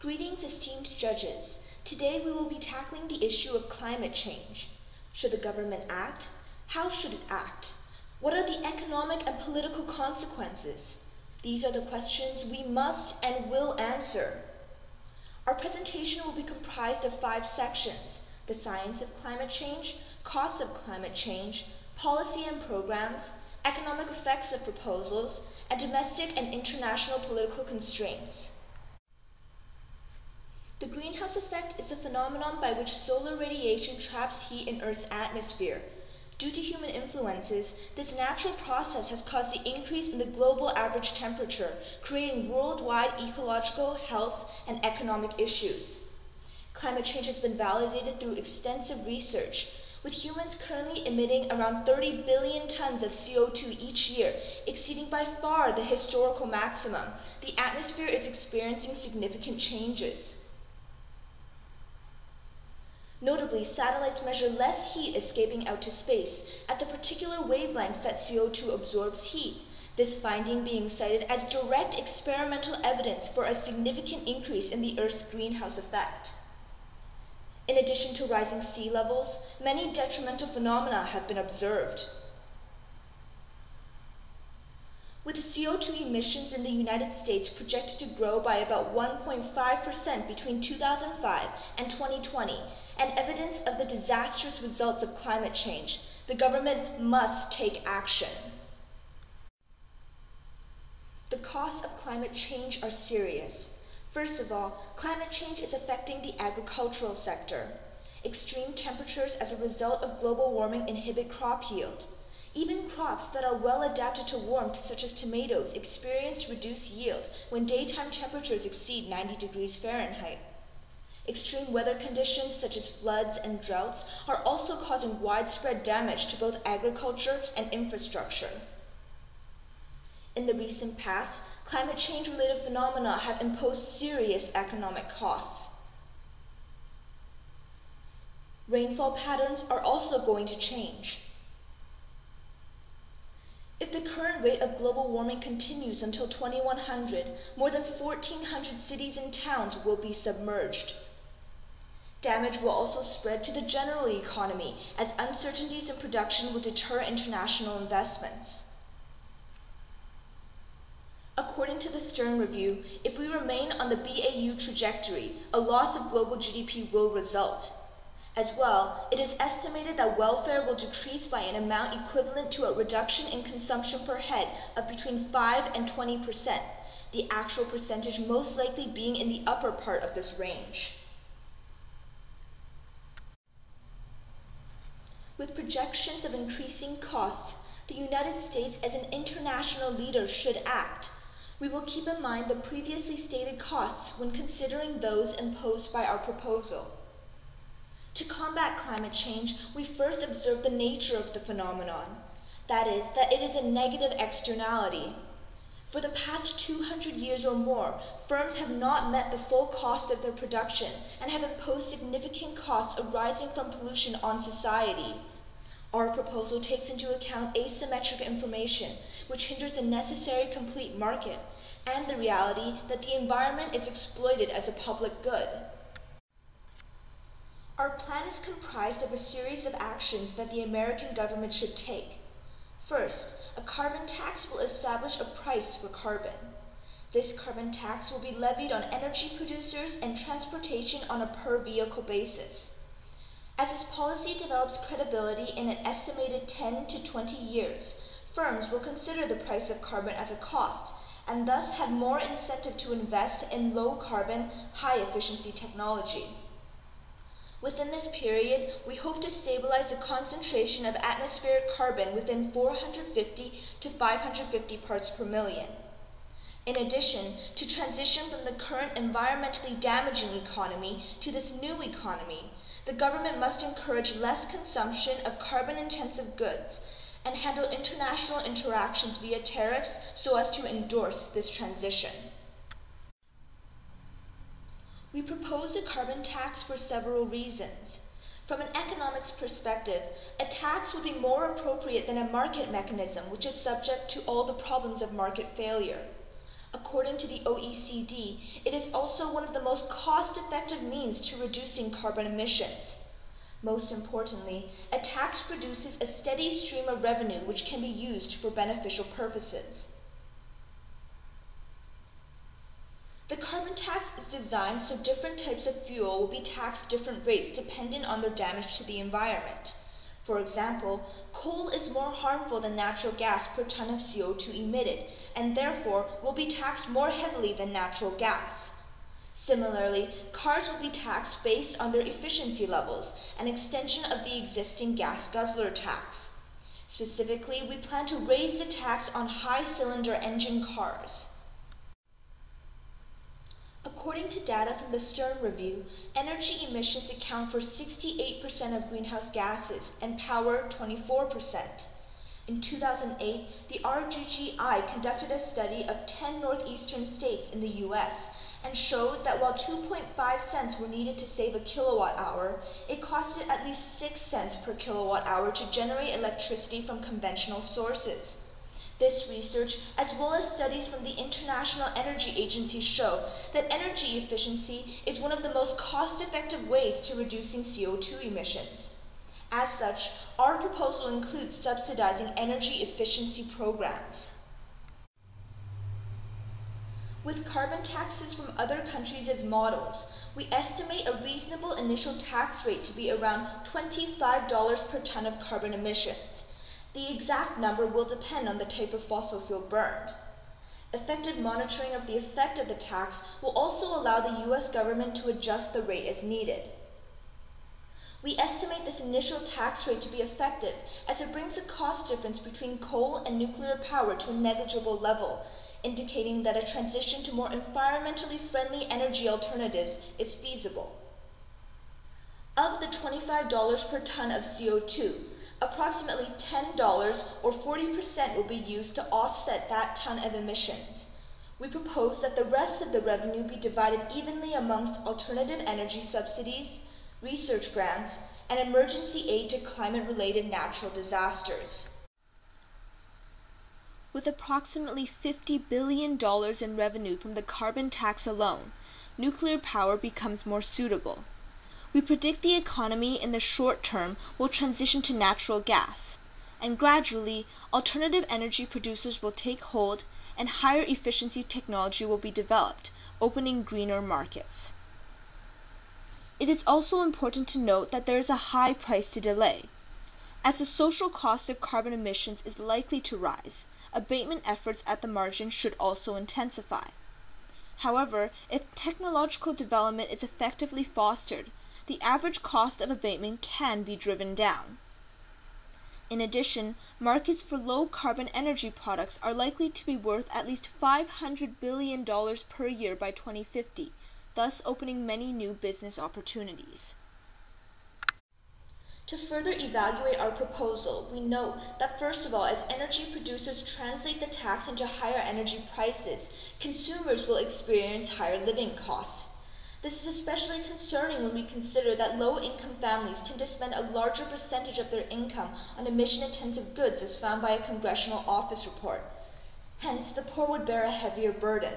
Greetings, esteemed judges. Today we will be tackling the issue of climate change. Should the government act? How should it act? What are the economic and political consequences? These are the questions we must and will answer. Our presentation will be comprised of five sections the science of climate change, costs of climate change, policy and programs, economic effects of proposals, and domestic and international political constraints. The greenhouse effect is a phenomenon by which solar radiation traps heat in Earth's atmosphere. Due to human influences, this natural process has caused the increase in the global average temperature, creating worldwide ecological, health, and economic issues. Climate change has been validated through extensive research, with humans currently emitting around 30 billion tons of CO2 each year, exceeding by far the historical maximum, the atmosphere is experiencing significant changes. Notably, satellites measure less heat escaping out to space at the particular wavelengths that CO2 absorbs heat, this finding being cited as direct experimental evidence for a significant increase in the Earth's greenhouse effect. In addition to rising sea levels, many detrimental phenomena have been observed. With CO2 emissions in the United States projected to grow by about 1.5% between 2005 and 2020, and evidence of the disastrous results of climate change, the government must take action. The costs of climate change are serious. First of all, climate change is affecting the agricultural sector. Extreme temperatures as a result of global warming inhibit crop yield. Even crops that are well adapted to warmth, such as tomatoes, experience reduced yield when daytime temperatures exceed 90 degrees Fahrenheit. Extreme weather conditions, such as floods and droughts, are also causing widespread damage to both agriculture and infrastructure. In the recent past, climate change related phenomena have imposed serious economic costs. Rainfall patterns are also going to change. If the current rate of global warming continues until 2100, more than 1,400 cities and towns will be submerged. Damage will also spread to the general economy as uncertainties in production will deter international investments. According to the Stern Review, if we remain on the BAU trajectory, a loss of global GDP will result. As well, it is estimated that welfare will decrease by an amount equivalent to a reduction in consumption per head of between 5 and 20 percent, the actual percentage most likely being in the upper part of this range. With projections of increasing costs, the United States as an international leader should act. We will keep in mind the previously stated costs when considering those imposed by our proposal. To combat climate change, we first observe the nature of the phenomenon. That is, that it is a negative externality. For the past 200 years or more, firms have not met the full cost of their production and have imposed significant costs arising from pollution on society. Our proposal takes into account asymmetric information, which hinders a necessary complete market, and the reality that the environment is exploited as a public good. Our plan is comprised of a series of actions that the American government should take. First, a carbon tax will establish a price for carbon. This carbon tax will be levied on energy producers and transportation on a per vehicle basis. As this policy develops credibility in an estimated 10 to 20 years, firms will consider the price of carbon as a cost and thus have more incentive to invest in low carbon, high efficiency technology. Within this period, we hope to stabilize the concentration of atmospheric carbon within 450 to 550 parts per million. In addition, to transition from the current environmentally damaging economy to this new economy, the government must encourage less consumption of carbon intensive goods and handle international interactions via tariffs so as to endorse this transition. We propose a carbon tax for several reasons. From an economics perspective, a tax would be more appropriate than a market mechanism which is subject to all the problems of market failure. According to the OECD, it is also one of the most cost-effective means to reducing carbon emissions. Most importantly, a tax produces a steady stream of revenue which can be used for beneficial purposes. The carbon tax is designed so different types of fuel will be taxed different rates dependent on their damage to the environment. For example, coal is more harmful than natural gas per ton of CO2 emitted, and therefore will be taxed more heavily than natural gas. Similarly, cars will be taxed based on their efficiency levels, an extension of the existing gas guzzler tax. Specifically, we plan to raise the tax on high cylinder engine cars. According to data from the Stern Review, energy emissions account for 68% of greenhouse gases and power 24%. In 2008, the RGGI conducted a study of 10 northeastern states in the U.S. and showed that while 2.5 cents were needed to save a kilowatt hour, it costed at least 6 cents per kilowatt hour to generate electricity from conventional sources. This research, as well as studies from the International Energy Agency, show that energy efficiency is one of the most cost-effective ways to reducing CO2 emissions. As such, our proposal includes subsidizing energy efficiency programs. With carbon taxes from other countries as models, we estimate a reasonable initial tax rate to be around $25 per ton of carbon emissions. The exact number will depend on the type of fossil fuel burned. Effective monitoring of the effect of the tax will also allow the U.S. government to adjust the rate as needed. We estimate this initial tax rate to be effective as it brings the cost difference between coal and nuclear power to a negligible level, indicating that a transition to more environmentally friendly energy alternatives is feasible. Of the $25 per ton of CO2, approximately $10 or 40% will be used to offset that ton of emissions. We propose that the rest of the revenue be divided evenly amongst alternative energy subsidies, research grants, and emergency aid to climate-related natural disasters. With approximately $50 billion in revenue from the carbon tax alone, nuclear power becomes more suitable. We predict the economy in the short term will transition to natural gas, and gradually alternative energy producers will take hold and higher efficiency technology will be developed, opening greener markets. It is also important to note that there is a high price to delay. As the social cost of carbon emissions is likely to rise, abatement efforts at the margin should also intensify. However, if technological development is effectively fostered, the average cost of abatement can be driven down. In addition, markets for low carbon energy products are likely to be worth at least $500 billion per year by 2050, thus opening many new business opportunities. To further evaluate our proposal, we note that first of all, as energy producers translate the tax into higher energy prices, consumers will experience higher living costs. This is especially concerning when we consider that low-income families tend to spend a larger percentage of their income on emission-intensive goods as found by a congressional office report. Hence, the poor would bear a heavier burden.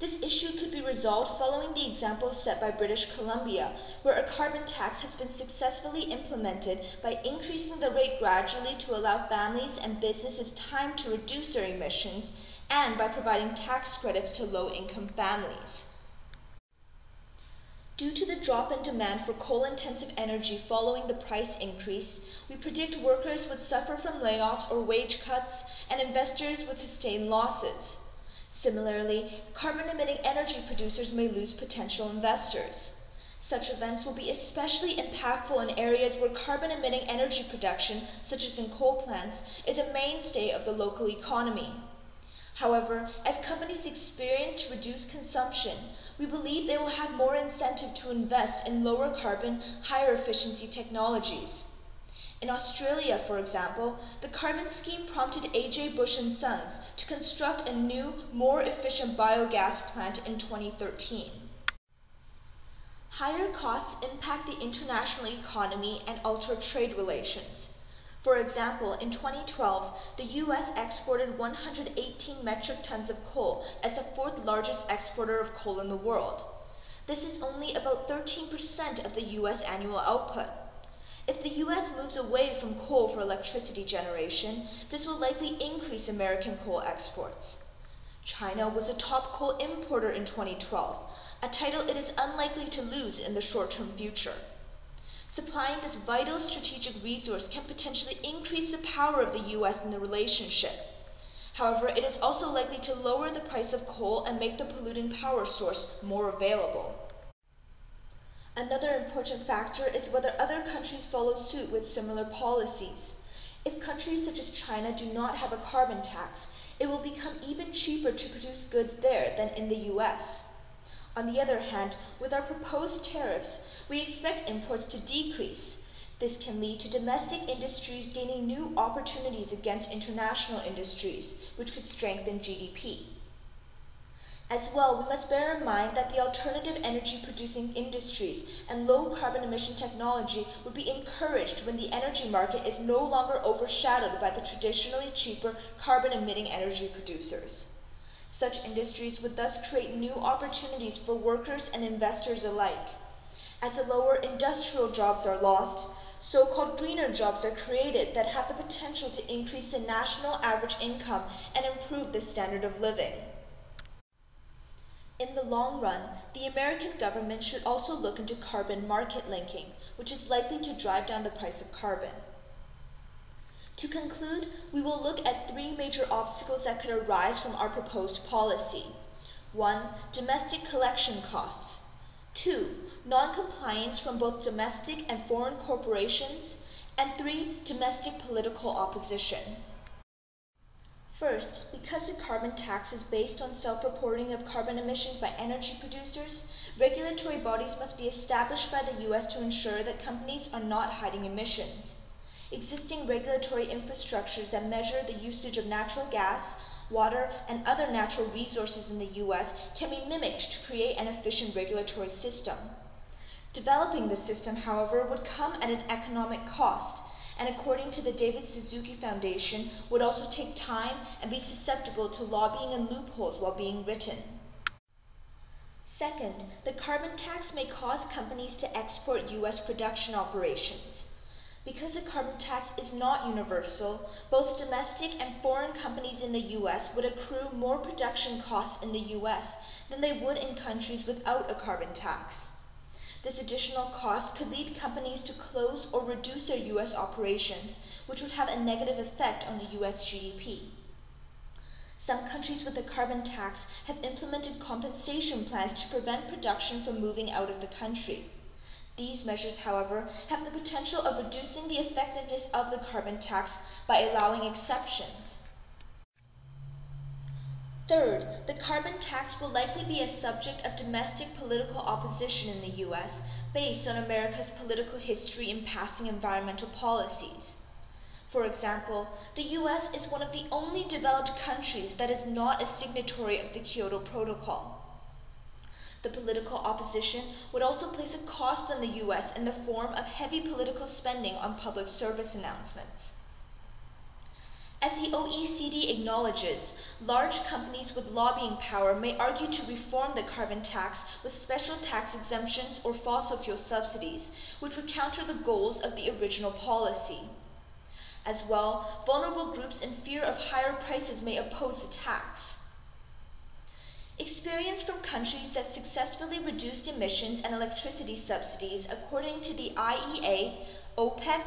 This issue could be resolved following the example set by British Columbia, where a carbon tax has been successfully implemented by increasing the rate gradually to allow families and businesses time to reduce their emissions and by providing tax credits to low-income families. Due to the drop in demand for coal-intensive energy following the price increase, we predict workers would suffer from layoffs or wage cuts, and investors would sustain losses. Similarly, carbon-emitting energy producers may lose potential investors. Such events will be especially impactful in areas where carbon-emitting energy production, such as in coal plants, is a mainstay of the local economy. However, as companies experience reduced consumption, we believe they will have more incentive to invest in lower carbon, higher efficiency technologies. In Australia, for example, the carbon scheme prompted A.J. Bush and Sons to construct a new, more efficient biogas plant in 2013. Higher costs impact the international economy and alter trade relations. For example, in 2012, the US exported 118 metric tons of coal as the fourth largest exporter of coal in the world. This is only about 13% of the US annual output. If the US moves away from coal for electricity generation, this will likely increase American coal exports. China was a top coal importer in 2012, a title it is unlikely to lose in the short-term future. Supplying this vital strategic resource can potentially increase the power of the US in the relationship. However, it is also likely to lower the price of coal and make the polluting power source more available. Another important factor is whether other countries follow suit with similar policies. If countries such as China do not have a carbon tax, it will become even cheaper to produce goods there than in the US. On the other hand, with our proposed tariffs, we expect imports to decrease. This can lead to domestic industries gaining new opportunities against international industries, which could strengthen GDP. As well, we must bear in mind that the alternative energy producing industries and low carbon emission technology would be encouraged when the energy market is no longer overshadowed by the traditionally cheaper carbon emitting energy producers. Such industries would thus create new opportunities for workers and investors alike. As the lower industrial jobs are lost, so-called greener jobs are created that have the potential to increase the national average income and improve the standard of living. In the long run, the American government should also look into carbon market linking, which is likely to drive down the price of carbon. To conclude, we will look at three major obstacles that could arise from our proposed policy. 1. Domestic collection costs. 2. Non-compliance from both domestic and foreign corporations. And 3. Domestic political opposition. First, because the carbon tax is based on self-reporting of carbon emissions by energy producers, regulatory bodies must be established by the U.S. to ensure that companies are not hiding emissions. Existing regulatory infrastructures that measure the usage of natural gas, water, and other natural resources in the U.S. can be mimicked to create an efficient regulatory system. Developing the system, however, would come at an economic cost, and according to the David Suzuki Foundation, would also take time and be susceptible to lobbying and loopholes while being written. Second, the carbon tax may cause companies to export U.S. production operations. Because the carbon tax is not universal, both domestic and foreign companies in the US would accrue more production costs in the US than they would in countries without a carbon tax. This additional cost could lead companies to close or reduce their US operations, which would have a negative effect on the US GDP. Some countries with a carbon tax have implemented compensation plans to prevent production from moving out of the country. These measures, however, have the potential of reducing the effectiveness of the carbon tax by allowing exceptions. Third, the carbon tax will likely be a subject of domestic political opposition in the U.S. based on America's political history in passing environmental policies. For example, the U.S. is one of the only developed countries that is not a signatory of the Kyoto Protocol. The political opposition would also place a cost on the U.S. in the form of heavy political spending on public service announcements. As the OECD acknowledges, large companies with lobbying power may argue to reform the carbon tax with special tax exemptions or fossil fuel subsidies, which would counter the goals of the original policy. As well, vulnerable groups in fear of higher prices may oppose the tax. Experience from countries that successfully reduced emissions and electricity subsidies according to the IEA, OPEC,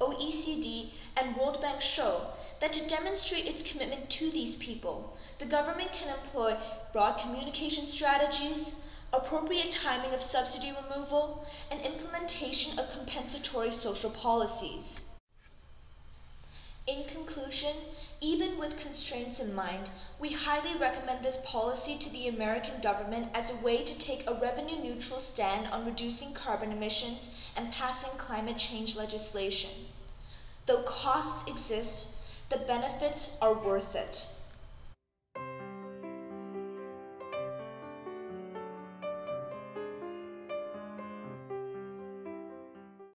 OECD, and World Bank show that to demonstrate its commitment to these people, the government can employ broad communication strategies, appropriate timing of subsidy removal, and implementation of compensatory social policies. In conclusion, even with constraints in mind, we highly recommend this policy to the American government as a way to take a revenue neutral stand on reducing carbon emissions and passing climate change legislation. Though costs exist, the benefits are worth it.